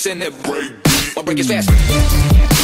send it break. My break is fast.